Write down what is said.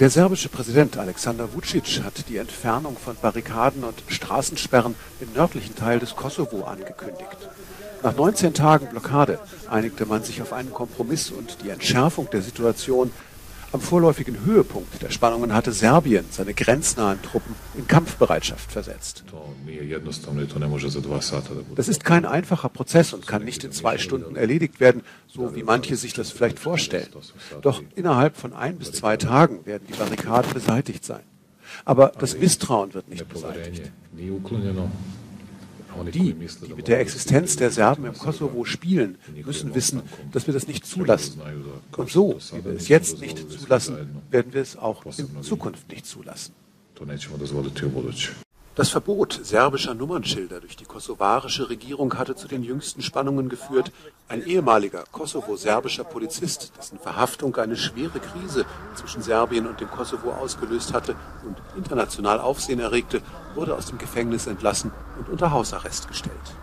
Der serbische Präsident Alexander Vucic hat die Entfernung von Barrikaden und Straßensperren im nördlichen Teil des Kosovo angekündigt. Nach 19 Tagen Blockade einigte man sich auf einen Kompromiss und die Entschärfung der Situation am vorläufigen Höhepunkt der Spannungen hatte Serbien seine grenznahen Truppen in Kampfbereitschaft versetzt. Das ist kein einfacher Prozess und kann nicht in zwei Stunden erledigt werden, so wie manche sich das vielleicht vorstellen. Doch innerhalb von ein bis zwei Tagen werden die Barrikaden beseitigt sein. Aber das Misstrauen wird nicht beseitigt. Die, die mit der Existenz der Serben im Kosovo spielen, müssen wissen, dass wir das nicht zulassen. Und so, wie wir es jetzt nicht zulassen, werden wir es auch in Zukunft nicht? zulassen. Das Verbot serbischer Nummernschilder durch die kosovarische Regierung hatte zu den jüngsten Spannungen geführt. Ein ehemaliger kosovo-serbischer Polizist, dessen Verhaftung eine schwere Krise zwischen Serbien und dem Kosovo ausgelöst hatte und international Aufsehen erregte, wurde aus dem Gefängnis entlassen und unter Hausarrest gestellt.